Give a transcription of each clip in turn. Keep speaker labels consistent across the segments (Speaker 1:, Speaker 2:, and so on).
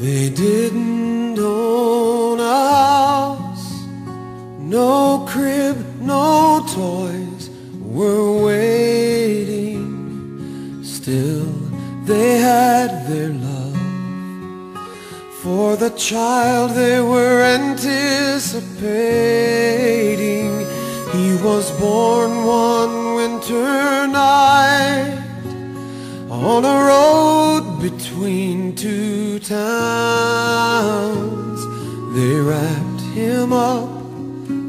Speaker 1: They didn't own a house, no crib, no toys were waiting. Still, they had their love for the child they were anticipating. He was born one winter night on a road between two towns. They wrapped him up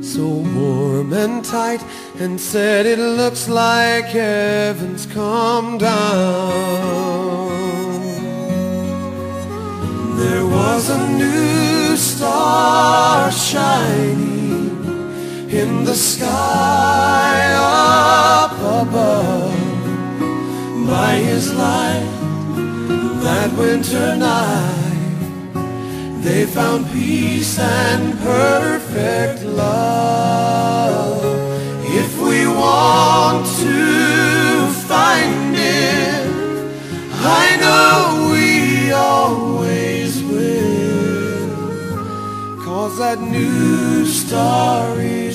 Speaker 1: so warm and tight and said it looks like heaven's come down. There was a new star shining in the sky up above by his light that winter night. They found peace and perfect love. If we want to find it I know we always will. Cause that new star is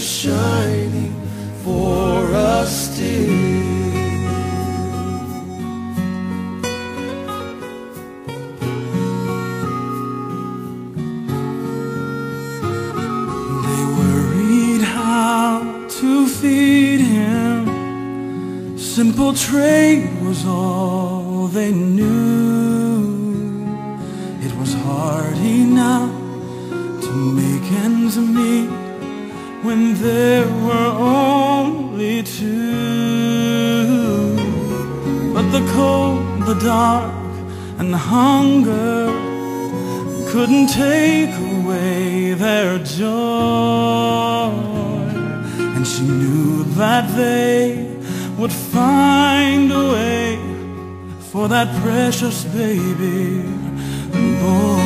Speaker 2: Simple trade was all they knew. It was hard enough to make ends meet when there were only two. But the cold, the dark, and the hunger couldn't take away their joy. And she knew that they would find a way for that precious baby boy.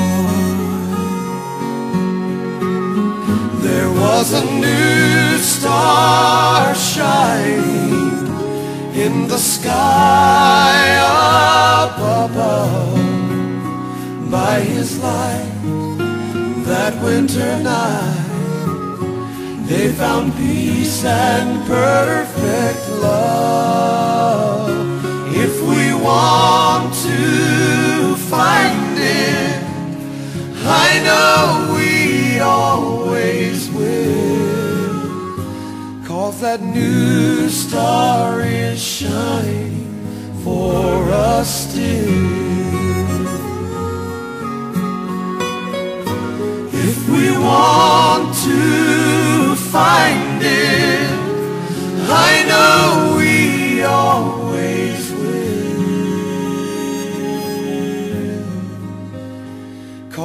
Speaker 1: There was a new star shining in the sky up above by his light that winter night they found peace and perfect love. If we want to find it I know we always will. Cause that new star is shining for us still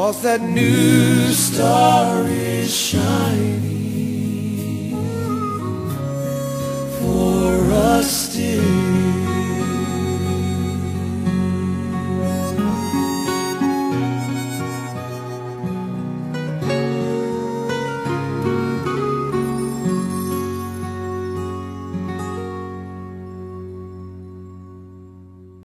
Speaker 1: Cause that new star is shining